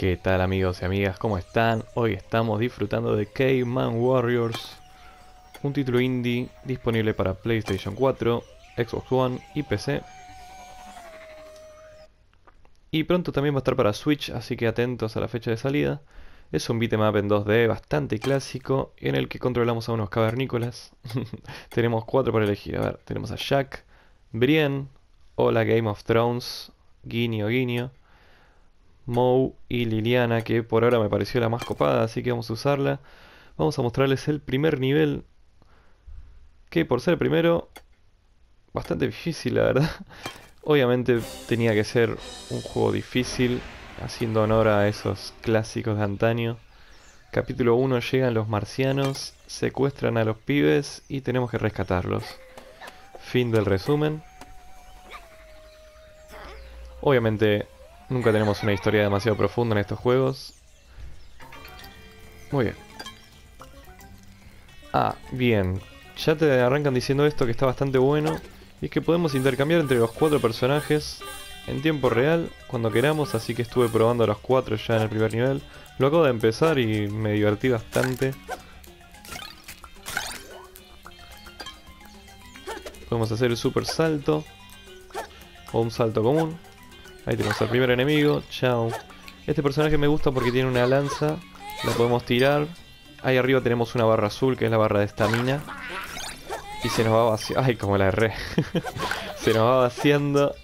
¿Qué tal amigos y amigas? ¿Cómo están? Hoy estamos disfrutando de Caveman Warriors, un título indie disponible para PlayStation 4, Xbox One y PC. Y pronto también va a estar para Switch, así que atentos a la fecha de salida. Es un beatmap en 2D bastante clásico en el que controlamos a unos cavernícolas. tenemos cuatro para elegir. A ver, tenemos a Jack, Brienne, Hola Game of Thrones, Guiño Guiño, Moe y Liliana, que por ahora me pareció la más copada, así que vamos a usarla. Vamos a mostrarles el primer nivel, que por ser el primero, bastante difícil la verdad. Obviamente tenía que ser un juego difícil, haciendo honor a esos clásicos de antaño. Capítulo 1 llegan los marcianos, secuestran a los pibes y tenemos que rescatarlos. Fin del resumen. Obviamente nunca tenemos una historia demasiado profunda en estos juegos. Muy bien. Ah, bien. Ya te arrancan diciendo esto que está bastante bueno. Y es que podemos intercambiar entre los cuatro personajes en tiempo real cuando queramos. Así que estuve probando los cuatro ya en el primer nivel. Lo acabo de empezar y me divertí bastante. Podemos hacer el super salto. O un salto común. Ahí tenemos al primer enemigo. Chao. Este personaje me gusta porque tiene una lanza. La podemos tirar. Ahí arriba tenemos una barra azul que es la barra de estamina. Y se nos va vaciando. Ay, como la erré. se nos va vaciando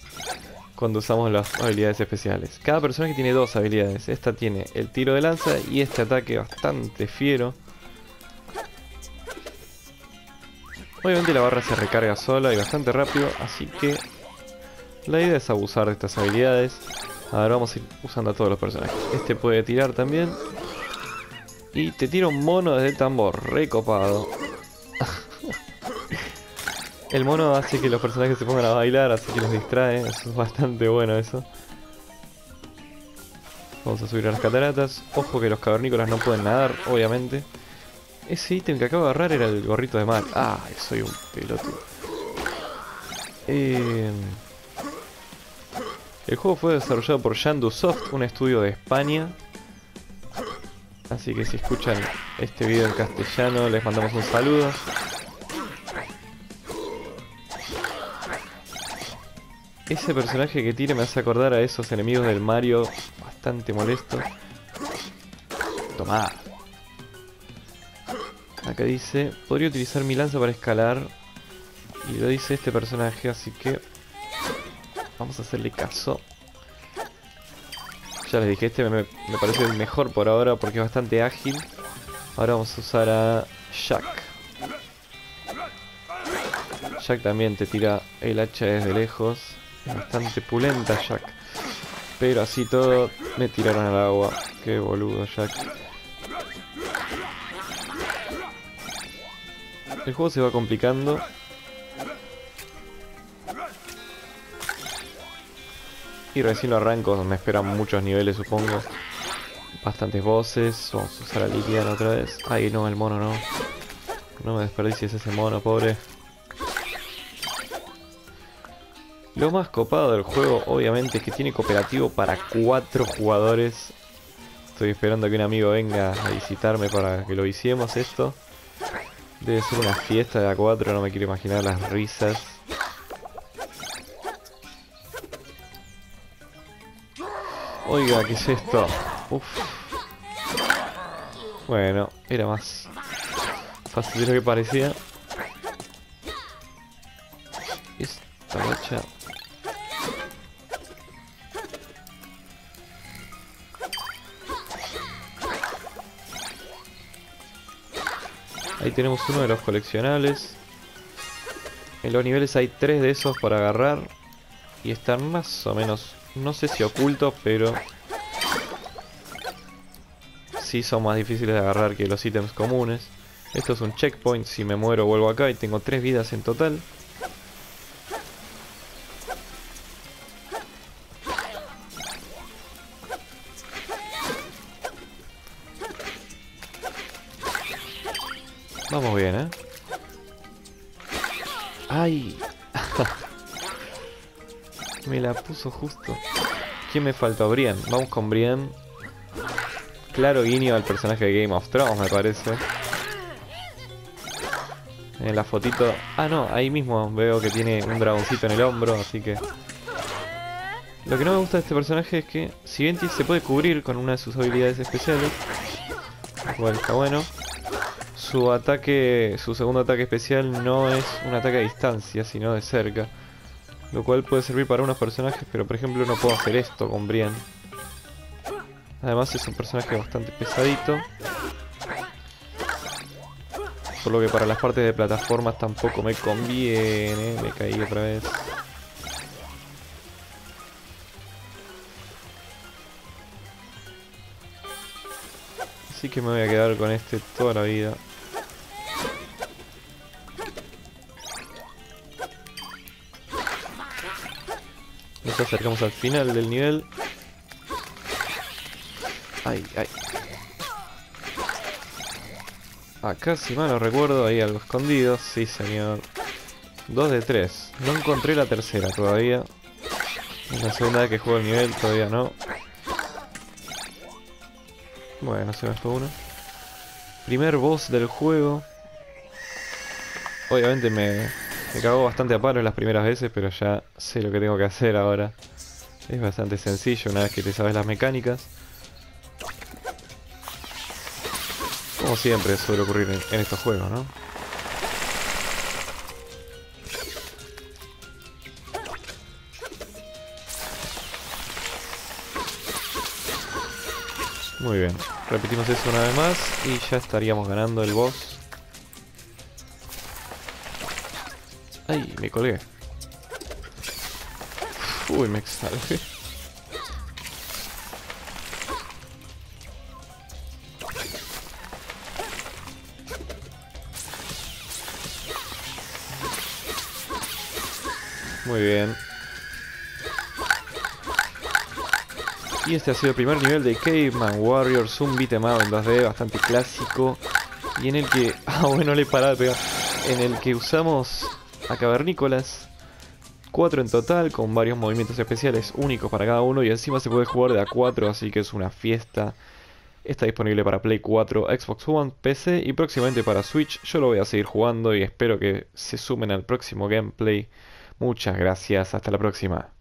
cuando usamos las habilidades especiales. Cada personaje tiene dos habilidades. Esta tiene el tiro de lanza y este ataque bastante fiero. Obviamente la barra se recarga sola y bastante rápido, así que la idea es abusar de estas habilidades. Ahora vamos a ir usando a todos los personajes. Este puede tirar también. Y te tira un mono desde el tambor, recopado. el mono hace que los personajes se pongan a bailar, así que los distrae. Es bastante bueno eso. Vamos a subir a las cataratas. Ojo que los cavernícolas no pueden nadar, obviamente. Ese ítem que acabo de agarrar era el gorrito de mar. Ah, soy un pelotudo. Eh... El juego fue desarrollado por Yandu Soft, un estudio de España. Así que si escuchan este video en castellano, les mandamos un saludo. Ese personaje que tiene me hace acordar a esos enemigos del Mario bastante molestos. Tomá. Acá dice, podría utilizar mi lanza para escalar. Y lo dice este personaje, así que Vamos a hacerle caso. Ya les dije, este me, me, parece el mejor por ahora porque es bastante ágil. Ahora vamos a usar a Jack. Jack también te tira el hacha desde lejos. Es bastante pulenta Jack. Pero así todo me tiraron al agua. Qué boludo Jack. El juego se va complicando. Y recién lo arranco, me esperan muchos niveles supongo. Bastantes voces, vamos a usar a Liliana otra vez. Ay no, el mono no. No me desperdicies ese mono, pobre. Lo más copado del juego, obviamente, es que tiene cooperativo para cuatro jugadores. Estoy esperando que un amigo venga a visitarme para que lo viciemos esto. Debe ser una fiesta de a 4, no me quiero imaginar las risas. Oiga, ¿qué es esto? Uf. Bueno, era más fácil de lo que parecía. Esta bacha. Ahí tenemos uno de los coleccionables. En los niveles hay tres de esos para agarrar. Y están más o menos no sé si ocultos, pero... Sí son más difíciles de agarrar que los ítems comunes. Esto es un checkpoint, si me muero vuelvo acá y tengo tres vidas en total. Vamos bien, ¿eh? ¡Ay! Me la puso justo. ¿Quién me falta? Brian. Vamos con Brian. claro guiño al personaje de Game of Thrones, me parece. En la fotito... Ah, no, ahí mismo veo que tiene un dragoncito en el hombro, así que... Lo que no me gusta de este personaje es que, si bien se puede cubrir con una de sus habilidades especiales, igual está bueno, su ataque, su segundo ataque especial no es un ataque a distancia, sino de cerca. Lo cual puede servir para unos personajes, pero por ejemplo no puedo hacer esto con Brian. Además es un personaje bastante pesadito. Por lo que para las partes de plataformas tampoco me conviene. Me caí otra vez. Así que me voy a quedar con este toda la vida. Nos acercamos al final del nivel. Ay, ay. Acá, si mal recuerdo, hay algo escondido. Sí, señor. 2 de 3. No encontré la tercera todavía. Es la segunda vez que juego el nivel, todavía no. Bueno, se me fue uno. Primer boss del juego. Obviamente me, me cagó bastante a paro las primeras veces, pero ya sé lo que tengo que hacer ahora. Es bastante sencillo una vez que te sabes las mecánicas. Como siempre suele ocurrir en, estos juegos, ¿no? Muy bien, repetimos eso una vez más y ya estaríamos ganando el boss. Ay, me colgué. Uy, me exalté. Muy bien. Y este ha sido el primer nivel de Caveman Warriors, un beat'em en 2D bastante clásico. Y en el que... Ah, bueno, le paraba de pegar. En el que usamos a cavernícolas. Cuatro en total, con varios movimientos especiales únicos para cada uno. Y encima se puede jugar de a 4, así que es una fiesta. Está disponible para Play 4, Xbox One, PC y próximamente para Switch. Yo lo voy a seguir jugando y espero que se sumen al próximo gameplay. Muchas gracias, hasta la próxima.